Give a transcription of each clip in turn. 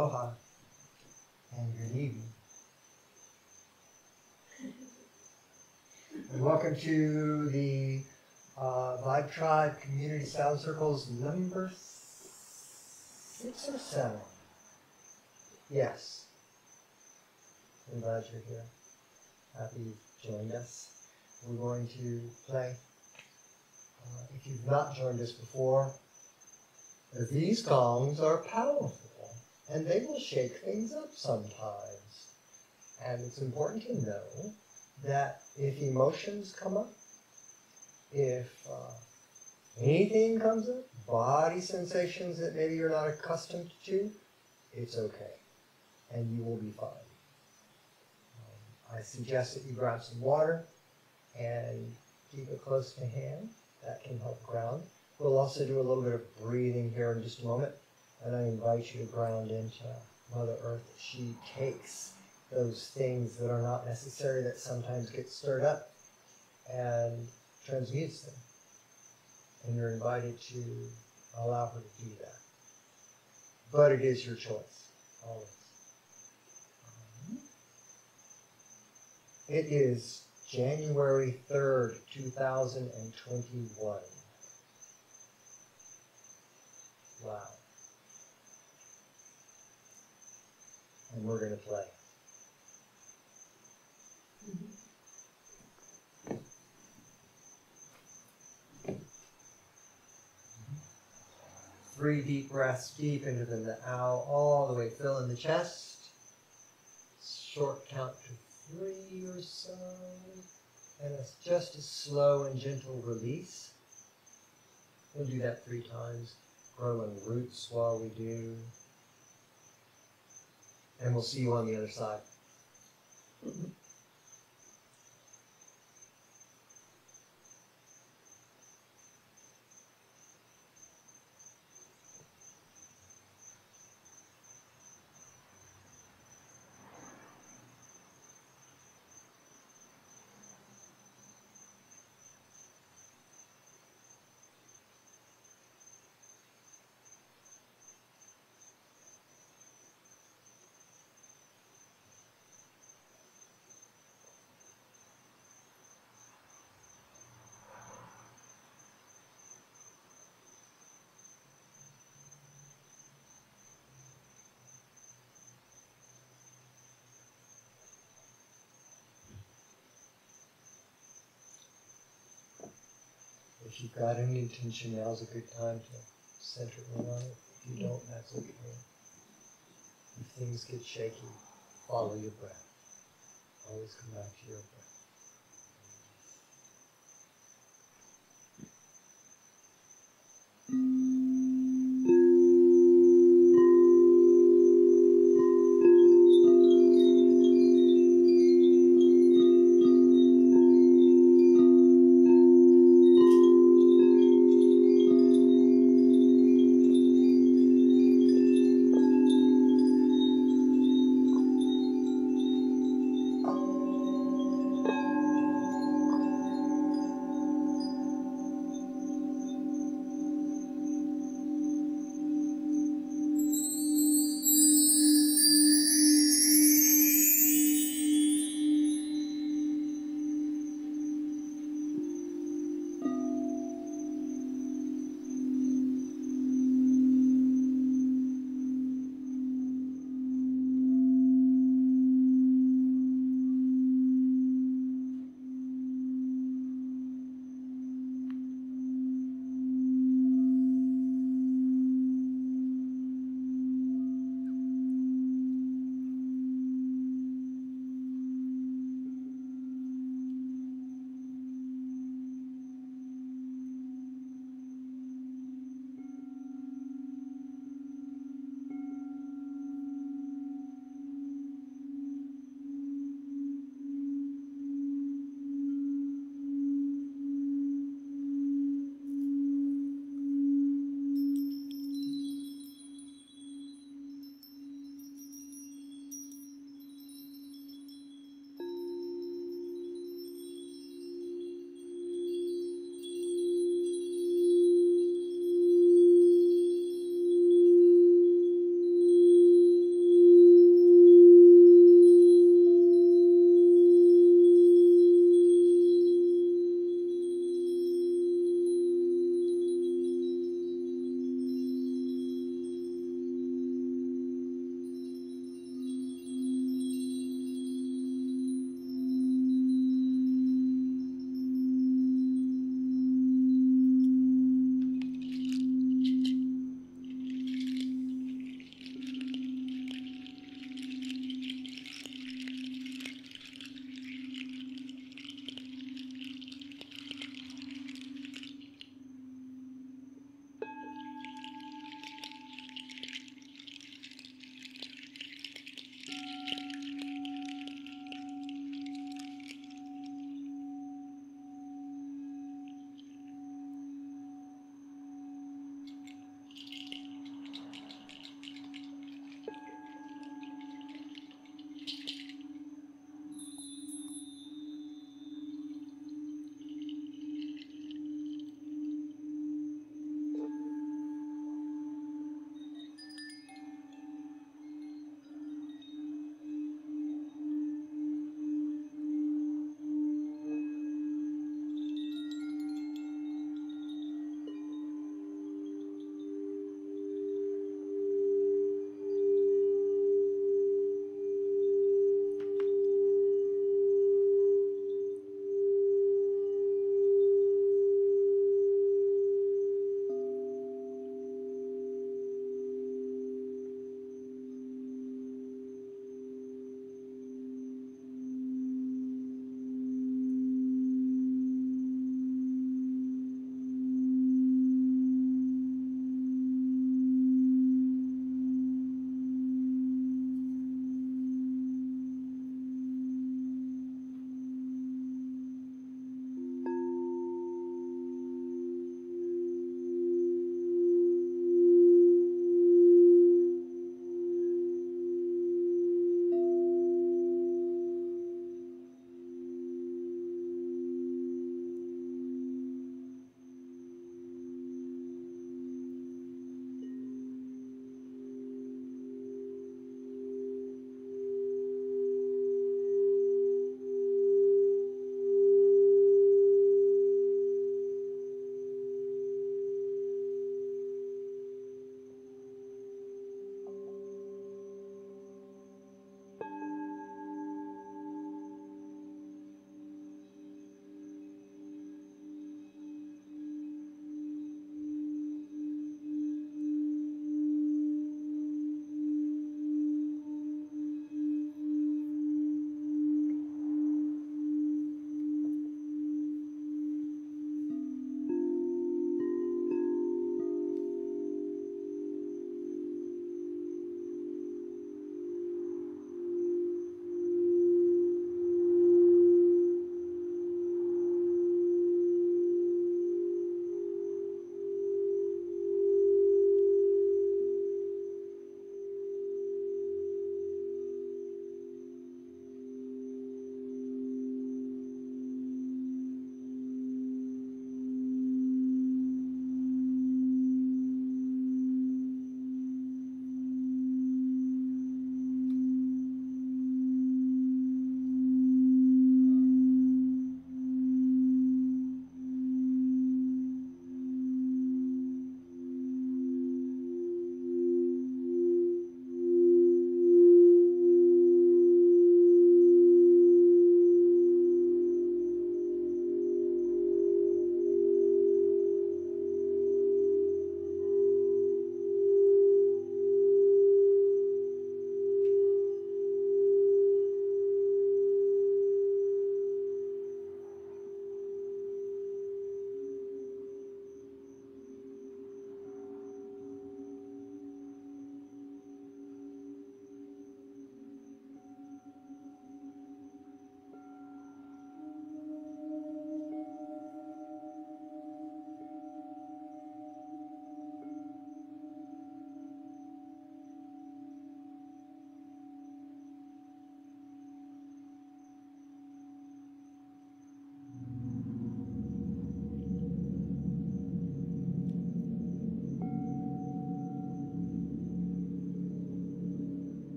Aloha and good evening. And welcome to the uh, Vibe Tribe Community Sound Circles number six or seven. Yes. I'm glad you're here. Happy you've joined us. We're going to play. Uh, if you've not joined us before, these gongs are powerful and they will shake things up sometimes. And it's important to know that if emotions come up, if uh, anything comes up, body sensations that maybe you're not accustomed to, it's okay. And you will be fine. Um, I suggest that you grab some water and keep it close to hand. That can help ground. We'll also do a little bit of breathing here in just a moment. And I invite you to ground into Mother Earth. She takes those things that are not necessary that sometimes get stirred up and transmutes them. And you're invited to allow her to do that. But it is your choice, always. Um, it is January 3rd, 2021. Wow. And we're going to play. Three deep breaths deep into the now, all the way fill in the chest. Short count to three or so. And it's just a slow and gentle release. We'll do that three times. Growing roots while we do. And we'll see you on the other side. Mm-hmm. If you've got any intention, now's a good time to center in on it. If you don't, that's okay. If things get shaky, follow your breath. Always come back to your breath.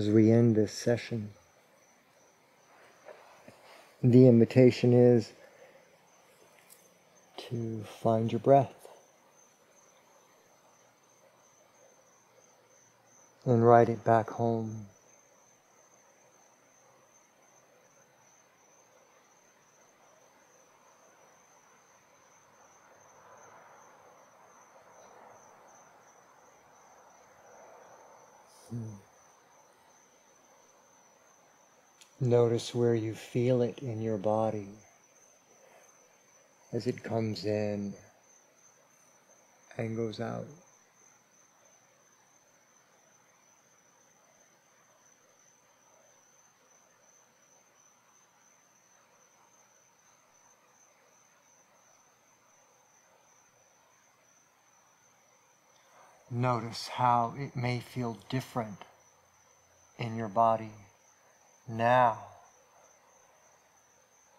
As we end this session. The invitation is to find your breath and ride it back home. Hmm. Notice where you feel it in your body as it comes in and goes out. Notice how it may feel different in your body now.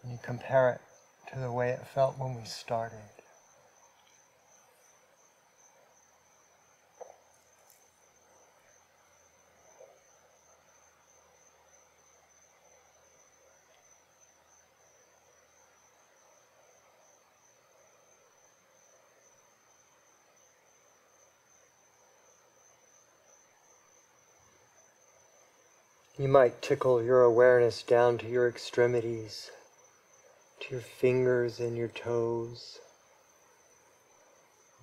And you compare it to the way it felt when we started. You might tickle your awareness down to your extremities, to your fingers and your toes.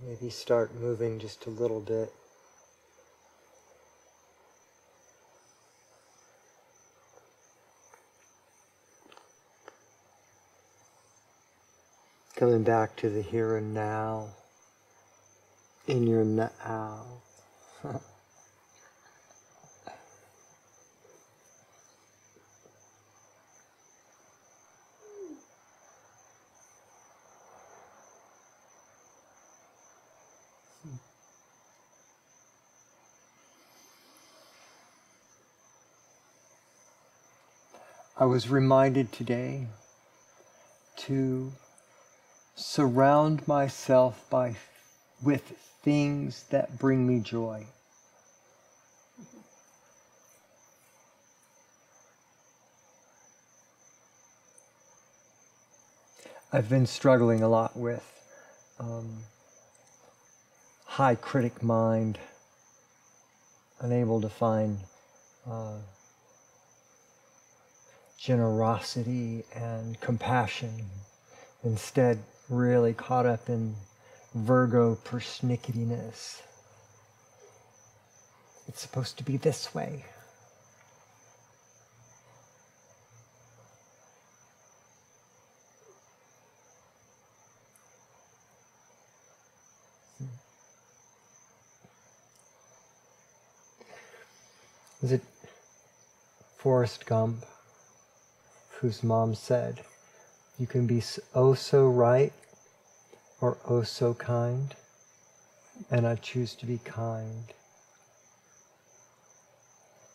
Maybe start moving just a little bit. Coming back to the here and now, in your now. I was reminded today to surround myself by with things that bring me joy. I've been struggling a lot with um, high critic mind, unable to find uh, generosity and compassion. Instead, really caught up in Virgo persnicketyness. It's supposed to be this way. Is it Forrest Gump? Whose mom said, You can be oh so right or oh so kind, and I choose to be kind.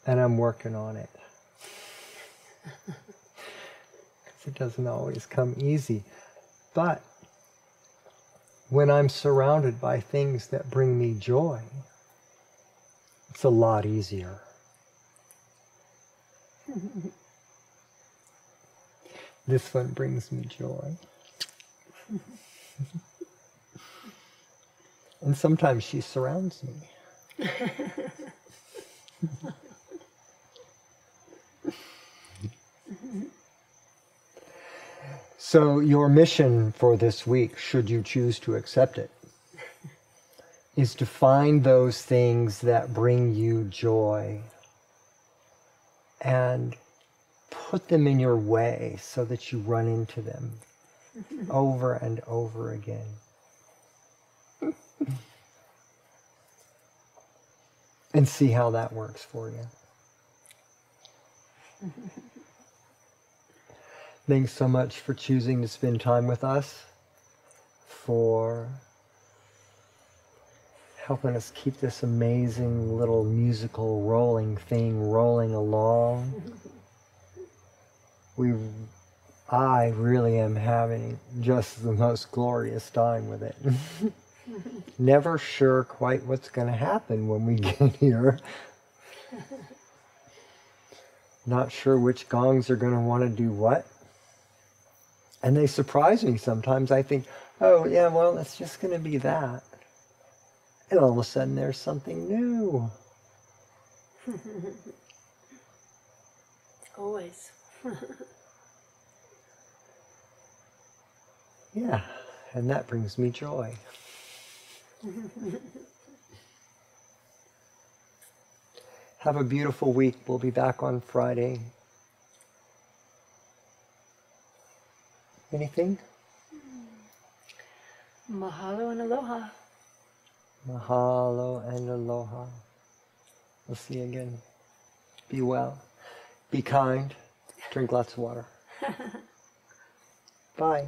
And I'm working on it. Because it doesn't always come easy. But when I'm surrounded by things that bring me joy, it's a lot easier. This one brings me joy. and sometimes she surrounds me. so, your mission for this week, should you choose to accept it, is to find those things that bring you joy and put them in your way so that you run into them over and over again. and see how that works for you. Thanks so much for choosing to spend time with us, for helping us keep this amazing little musical rolling thing rolling along we I really am having just the most glorious time with it. Never sure quite what's going to happen when we get here. not sure which gongs are going to want to do what. And they surprise me sometimes. I think, oh, yeah, well, it's just going to be that. And all of a sudden, there's something new. Always. Yeah, and that brings me joy. Have a beautiful week. We'll be back on Friday. Anything? Mahalo and aloha. Mahalo and aloha. We'll see you again. Be well. Be kind. Drink lots of water. Bye.